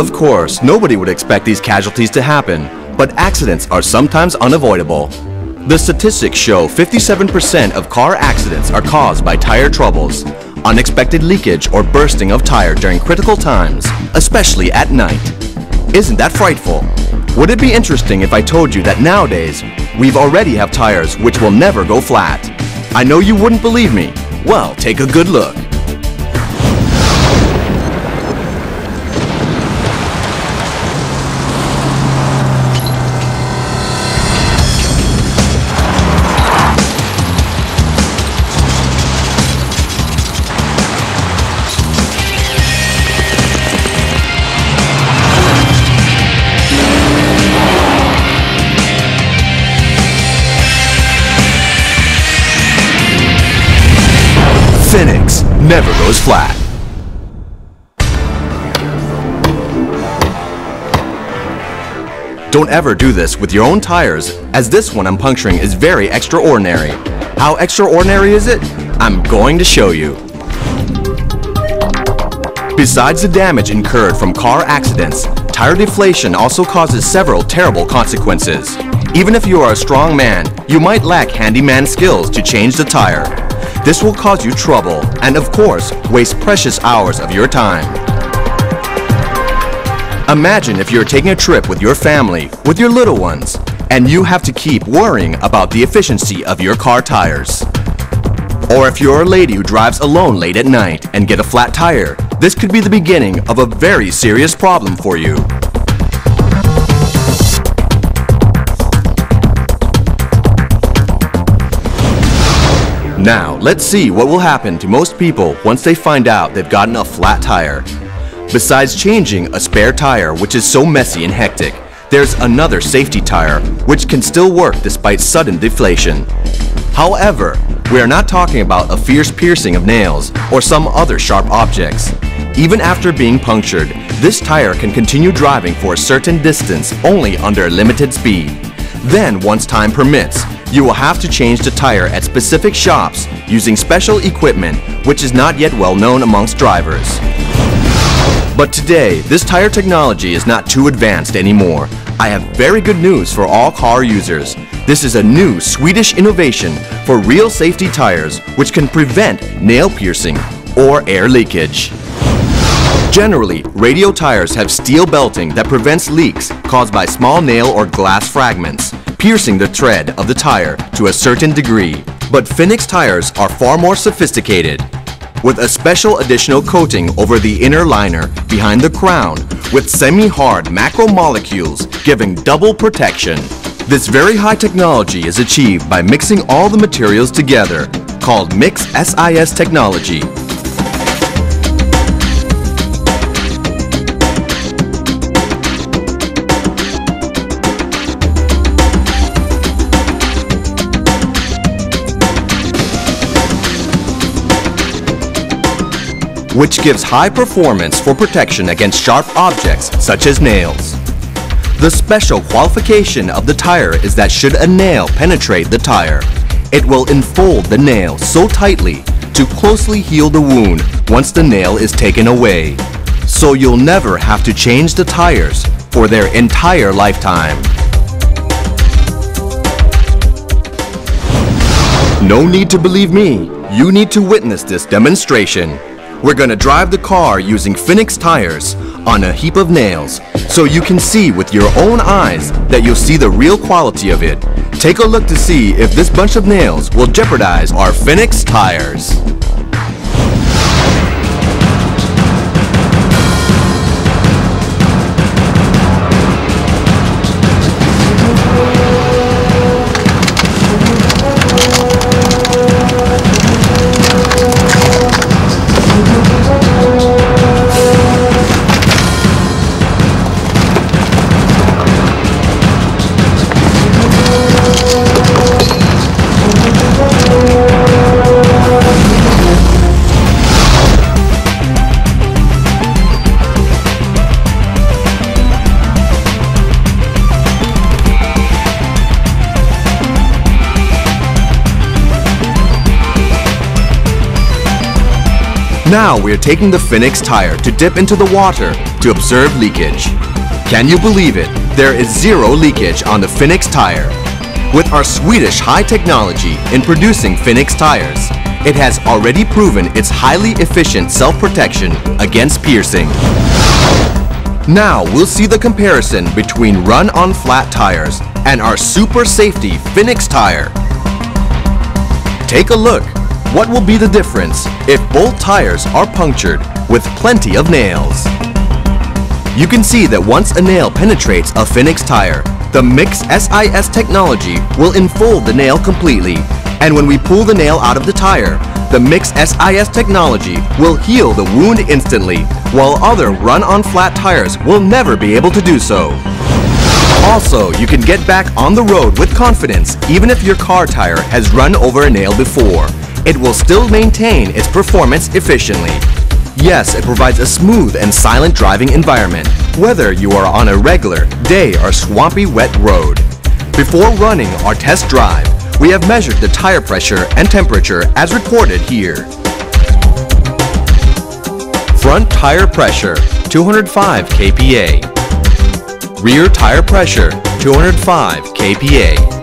Of course, nobody would expect these casualties to happen, but accidents are sometimes unavoidable. The statistics show 57% of car accidents are caused by tire troubles, unexpected leakage or bursting of tire during critical times, especially at night. Isn't that frightful? Would it be interesting if I told you that nowadays, we've already have tires which will never go flat? I know you wouldn't believe me. Well, take a good look. Goes flat. Don't ever do this with your own tires, as this one I'm puncturing is very extraordinary. How extraordinary is it? I'm going to show you. Besides the damage incurred from car accidents, tire deflation also causes several terrible consequences. Even if you are a strong man, you might lack handyman skills to change the tire. This will cause you trouble and of course, waste precious hours of your time. Imagine if you're taking a trip with your family, with your little ones, and you have to keep worrying about the efficiency of your car tires. Or if you're a lady who drives alone late at night and get a flat tire, this could be the beginning of a very serious problem for you. Now, let's see what will happen to most people once they find out they've gotten a flat tire. Besides changing a spare tire, which is so messy and hectic, there's another safety tire, which can still work despite sudden deflation. However, we are not talking about a fierce piercing of nails or some other sharp objects. Even after being punctured, this tire can continue driving for a certain distance only under a limited speed. Then, once time permits, you will have to change the tire at specific shops using special equipment which is not yet well known amongst drivers. But today, this tire technology is not too advanced anymore. I have very good news for all car users. This is a new Swedish innovation for real safety tires which can prevent nail piercing or air leakage. Generally, radial tires have steel belting that prevents leaks caused by small nail or glass fragments, piercing the tread of the tire to a certain degree. But Finixx tires are far more sophisticated with a special additional coating over the inner liner behind the crown with semi-hard macromolecules giving double protection. This very high technology is achieved by mixing all the materials together, called Mix SIS technology. Which gives high performance for protection against sharp objects such as nails. The special qualification of the tire is that should a nail penetrate the tire, it will enfold the nail so tightly to closely heal the wound once the nail is taken away. So you'll never have to change the tires for their entire lifetime. No need to believe me. You need to witness this demonstration. We're gonna drive the car using Finixx tires on a heap of nails so you can see with your own eyes that you'll see the real quality of it. Take a look to see if this bunch of nails will jeopardize our Finixx tires. Now we're taking the Finixx tire to dip into the water to observe leakage. Can you believe it? There is zero leakage on the Finixx tire. With our Swedish high technology in producing Finixx tires, it has already proven its highly efficient self-protection against piercing. Now we'll see the comparison between run-on flat tires and our super safety Finixx tire. Take a look. What will be the difference if both tires are punctured with plenty of nails? You can see that once a nail penetrates a Finixx tire, the Mix SIS technology will enfold the nail completely. And when we pull the nail out of the tire, the Mix SIS technology will heal the wound instantly, while other run-on flat tires will never be able to do so. Also, you can get back on the road with confidence even if your car tire has run over a nail before it will still maintain its performance efficiently. Yes, it provides a smooth and silent driving environment, whether you are on a regular, day or swampy wet road. Before running our test drive, we have measured the tire pressure and temperature as recorded here. Front tire pressure, 205 kPa. Rear tire pressure, 205 kPa.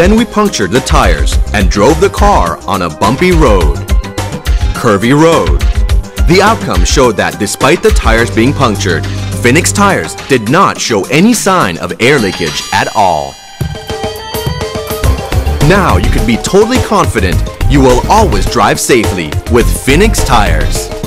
Then we punctured the tires and drove the car on a bumpy road. Curvy road. The outcome showed that despite the tires being punctured, Finixx tires did not show any sign of air leakage at all. Now you can be totally confident you will always drive safely with Finixx tires.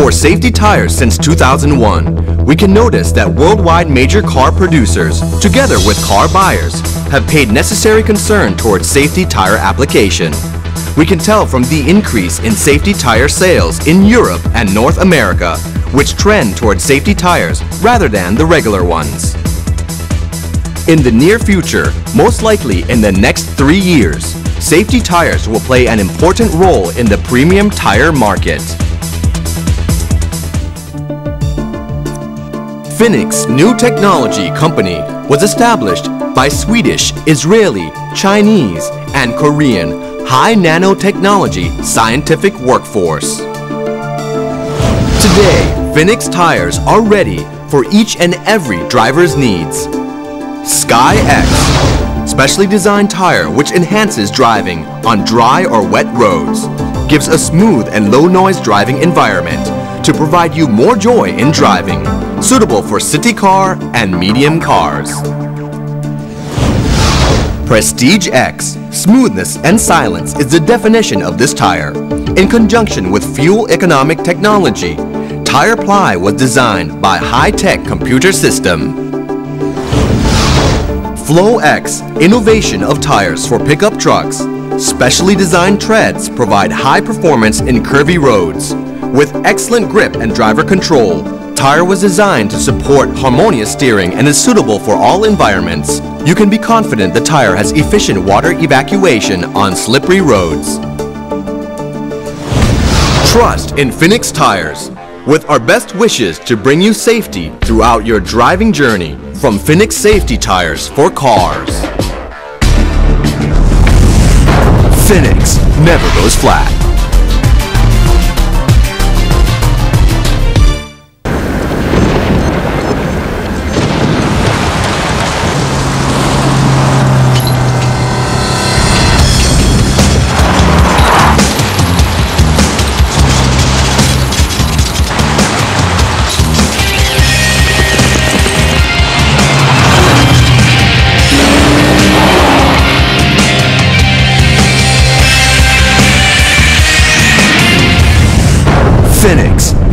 For safety tires since 2001, we can notice that worldwide major car producers, together with car buyers, have paid necessary concern towards safety tire application. We can tell from the increase in safety tire sales in Europe and North America, which trend towards safety tires rather than the regular ones. In the near future, most likely in the next three years, safety tires will play an important role in the premium tire market. Finixx New Technology Company was established by Swedish, Israeli, Chinese, and Korean high nanotechnology scientific workforce. Today, Finixx tires are ready for each and every driver's needs. Sky X, specially designed tire which enhances driving on dry or wet roads, gives a smooth and low noise driving environment to provide you more joy in driving suitable for city car and medium cars. Prestige X, smoothness and silence is the definition of this tire. In conjunction with fuel economic technology, tire ply was designed by high-tech computer system. Flow X, innovation of tires for pickup trucks. Specially designed treads provide high performance in curvy roads. With excellent grip and driver control, tire was designed to support harmonious steering and is suitable for all environments. You can be confident the tire has efficient water evacuation on slippery roads. Trust in Finixx Tires. With our best wishes to bring you safety throughout your driving journey from Finixx Safety Tires for cars. Finixx never goes flat.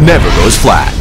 Never goes flat.